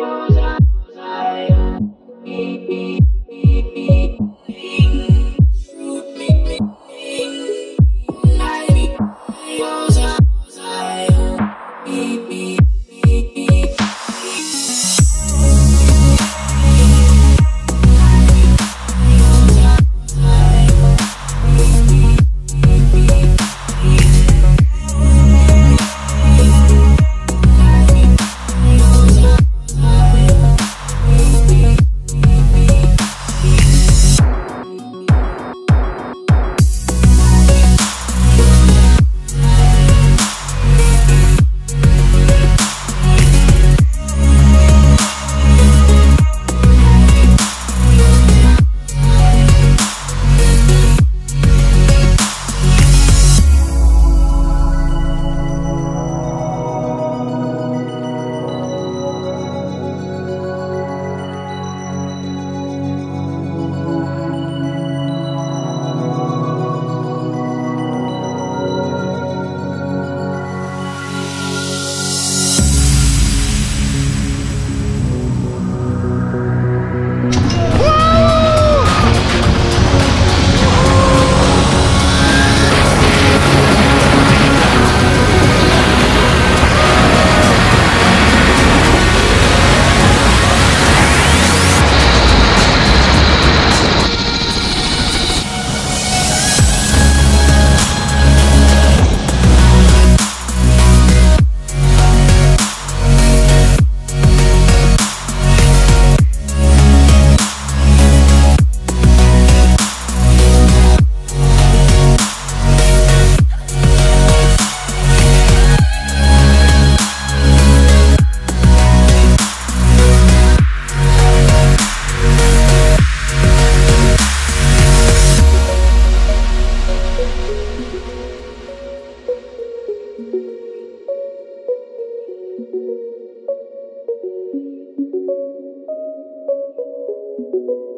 Zion, Zion, Thank